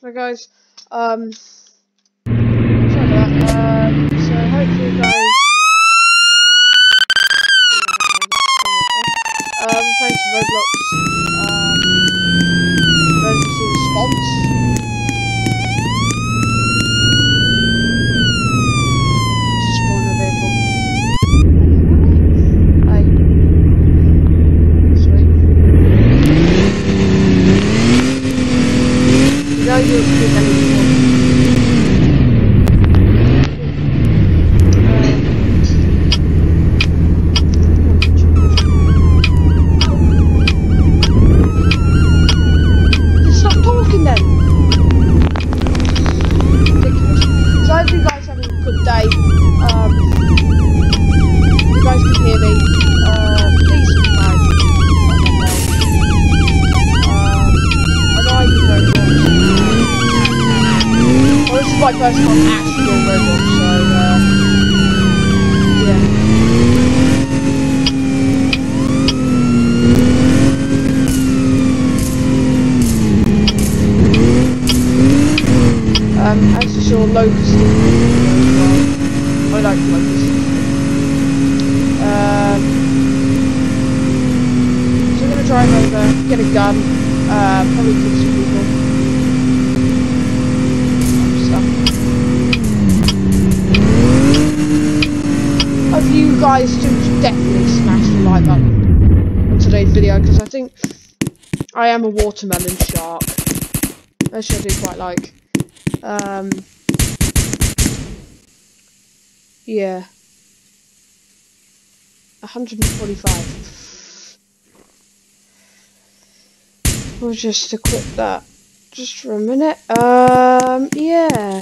So guys, um, sorry about that. Um, so hopefully you guys. Um, playing some Roblox. Um, emergency response. Spawn a vehicle. Hi. Sweet. You know you'll speak anymore. Just stop talking then. Ridiculous. So I hope you guys having a good day. Um, if you guys can hear me. Uh, please subscribe. Let me know. Um, I know I do Roblox. Well, this is my first time actually doing so uh, yeah. Um, as you saw, Locust. I like Locust. Um, so we're gonna drive over, get a gun, uh, probably guys do definitely smash the like button on today's video because I think I am a watermelon shark. Which I do quite like. Um, yeah. 145. We'll just equip that just for a minute. Um, yeah.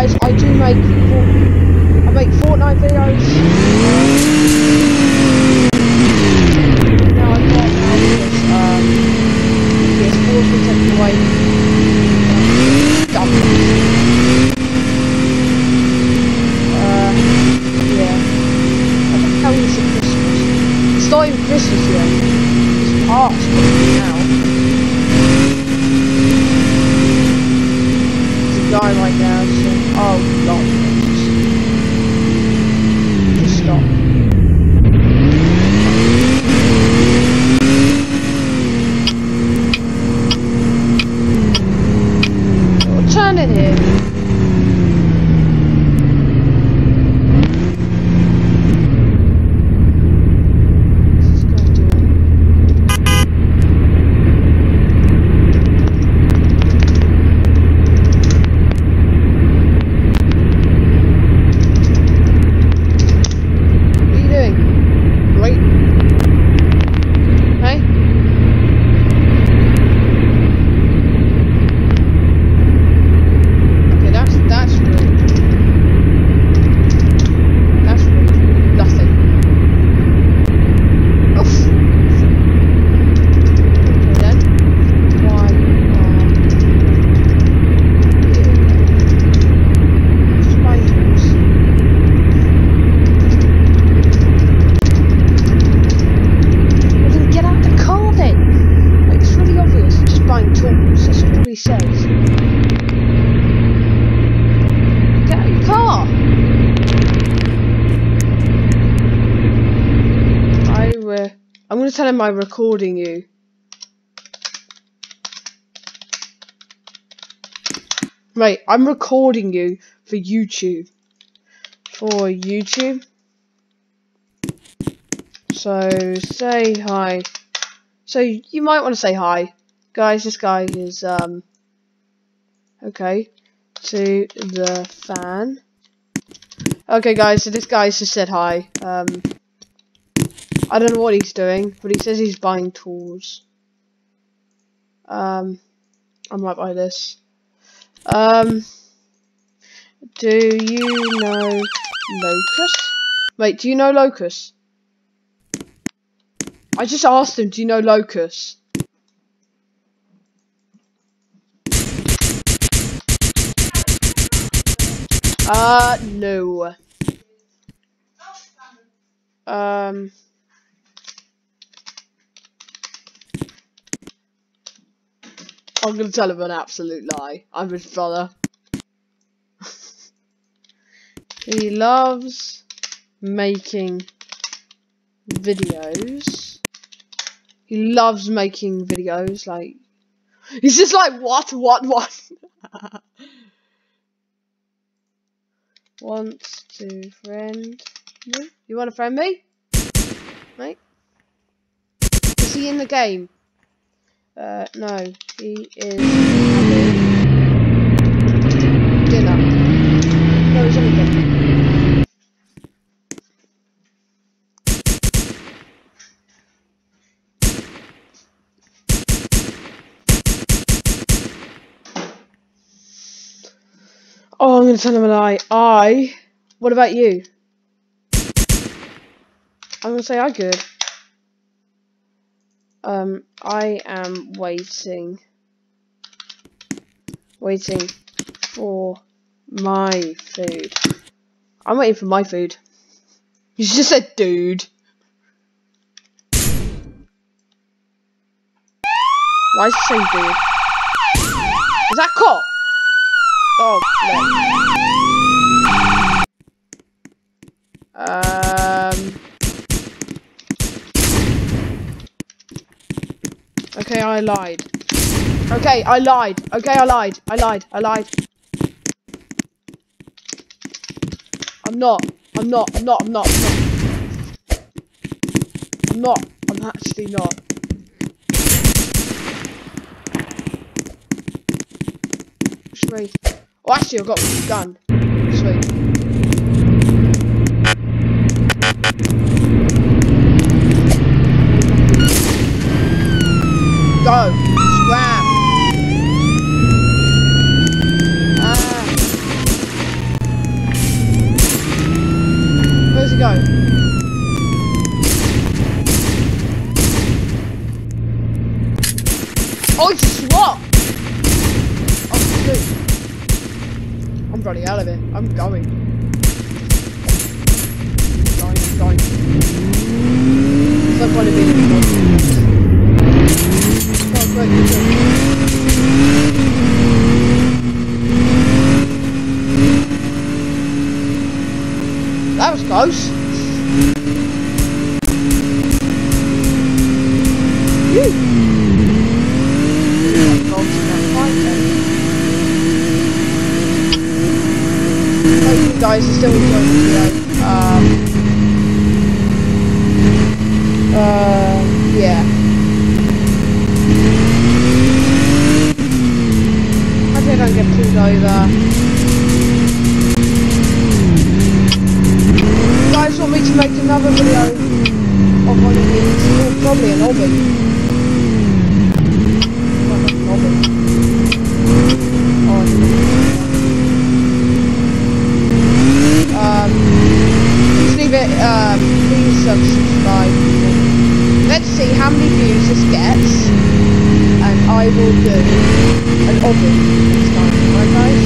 Guys, I do make, I make Fortnite videos. Now I've got now because um PS4's been taken away. Dumb. Uh yeah. What the hell is it Christmas? It's not even Christmas yet. It's past now. There's a guy right now saying, Oh god, just, just stop. Well, turn it here. What's this guy doing? What are you doing? Wait. Hey? Okay, that's that's rude. That's rude. Nothing. Oof. Okay then. Why are you Spiders. Well then get out the car then. Like it's really obvious. Just buying tools. That's all he says. Get out of your car! I uh, I'm gonna tell him I'm recording you. Right, I'm recording you for YouTube. For YouTube. So say hi. So you might want to say hi. Guys, this guy is um okay. To the fan. Okay guys, so this guy's just said hi. Um I don't know what he's doing, but he says he's buying tools. Um I might buy this. Um Do you know Locust? Wait, do you know Locust? I just asked him, do you know Locust? Uh, no. Um. I'm gonna tell him an absolute lie. I'm his brother. he loves making videos. He loves making videos, like... He's just like, what, what, what? wants to friend me? You wanna friend me? Mate? Is he in the game? Uh no, he is having dinner. No, he's in the game. Oh, I'm gonna tell him a lie. I. What about you? I'm gonna say I good. Um, I am waiting. Waiting for my food. I'm waiting for my food. You just said dude. Why is it saying dude? Is that cop? Oh, no. Um. Okay, I lied. Okay, I lied. Okay, I lied. I lied. I lied. I'm not. I'm not. I'm not. I'm not. I'm not. I'm actually not. Sweet. Oh, actually, I've got a gun. Sweet. Go. Scram. Ah. Where's he go? Oh, it's SWAT! I'm running out of it. I'm going. Going, going. No point in. That was close. Guys are still. Um, uh, yeah. Hope I don't get pulled over. You guys want me to make another video of one of these? Probably an. Well, not an obby. Um, please leave it, um, please um, subscribe. Let's see how many views this gets, and I will do an obby next time, alright guys?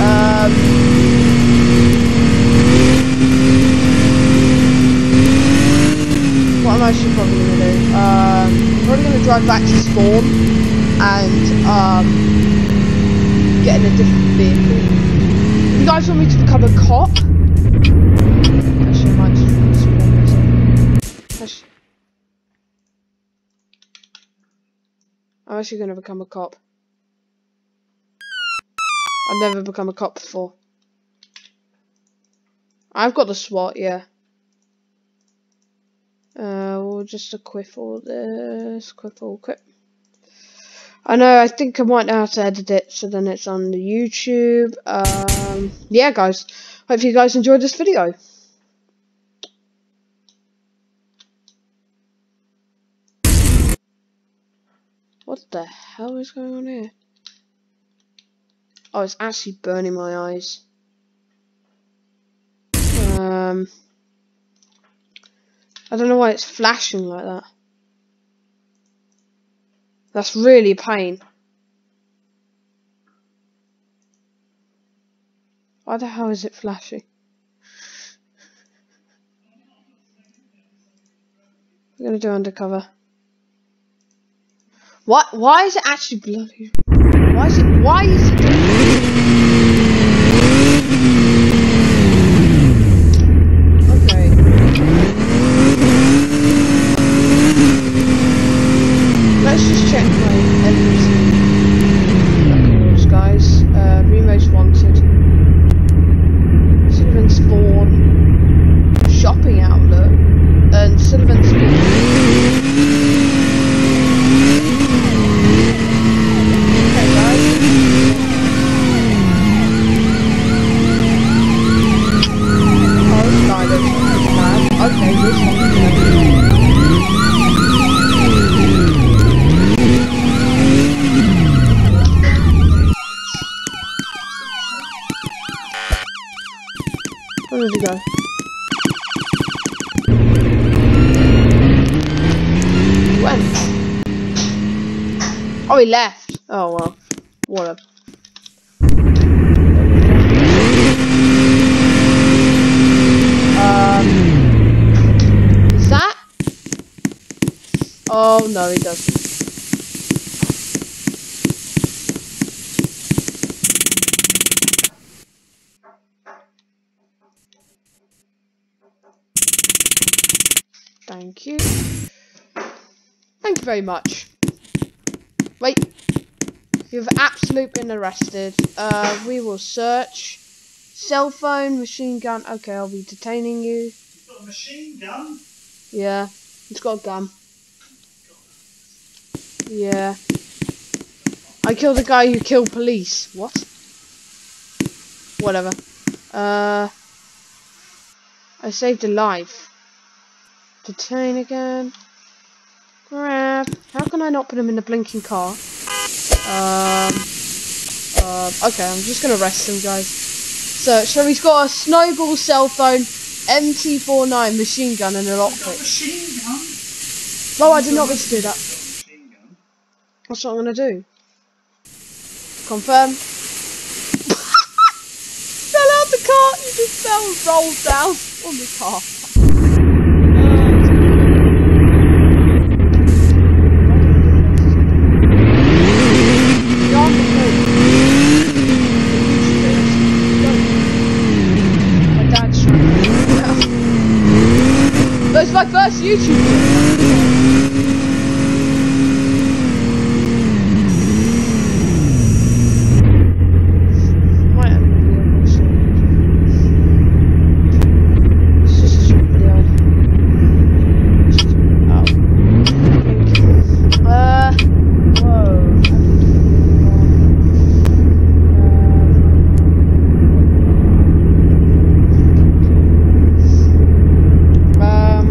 Um, what am I actually probably going to do? Um, I'm probably going to drive back to spawn and um, get in a different vehicle. You guys want me to become a cop? I'm actually going to become a cop. I've never become a cop before. I've got the SWAT, yeah. Uh, we'll just equip all this, equip all, equip. I know, I think I might know how to edit it, so then it's on the YouTube. Um, yeah, guys, hope you guys enjoyed this video. What the hell is going on here? Oh, it's actually burning my eyes. Um, I don't know why it's flashing like that. That's really pain. Why the hell is it flashing? I'm gonna do undercover. What? Why is it actually bloody? Why is it? Why is it? Okay. Let's just check my NPC records, guys. Uh, Remo's wanted. Sullivan Spawn. Shopping outlet. And Sullivan Spawn. Okay, guys. Oh, this guy looks like bad. Okay, this one's good. Where did he go? When? Oh, he left. Oh well, whatever. Um, is that? Oh no, he doesn't. Thank you. Thank you very much. You've absolutely been arrested. Uh, we will search. Cell phone, machine gun. Okay, I'll be detaining you. You've got a machine gun? Yeah. It's got a gun. Yeah. I killed a guy who killed police. What? Whatever. Uh. I saved a life. Detain again. Grab. How can I not put him in the blinking car? Um. Uh, okay, I'm just gonna rest him, guys. So, so he's got a snowball cell phone, MT49 machine gun, and a You've got a lockpick. machine gun? No, I did not wish to do that. That's what I'm gonna do. Confirm. fell out the car. You just fell rolled down on the car. You're on the move. My dad's trying to- That's my first YouTube video. Might have a video actually. It's just a short video. Just- oh. Uh, whoa. Uh, um.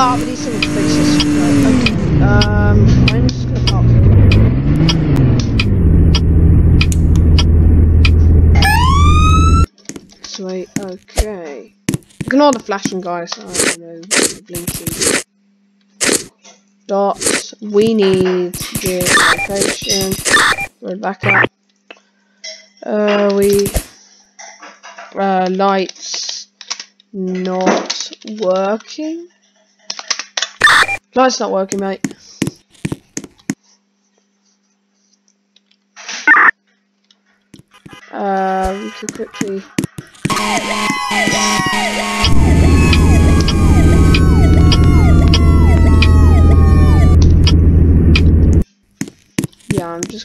Ah, but these things fix this. Right, okay. Um, I'm just gonna park here. Sweet, okay. Ignore the flashing guys. I don't know, blinking. Dots. We need the location. Back up. Uh, we. Uh, lights not working. Light's not working, mate. Uh, we could quickly.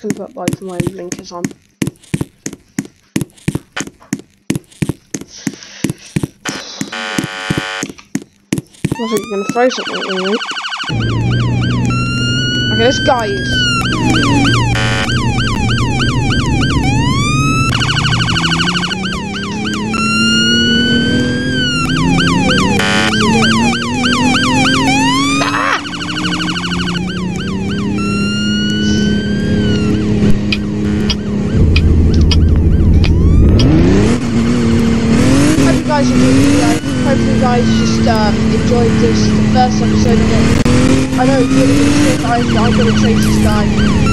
Gonna put like my blinkers on. I think you're gonna throw something at me. Okay, this guy is. Good, guys, but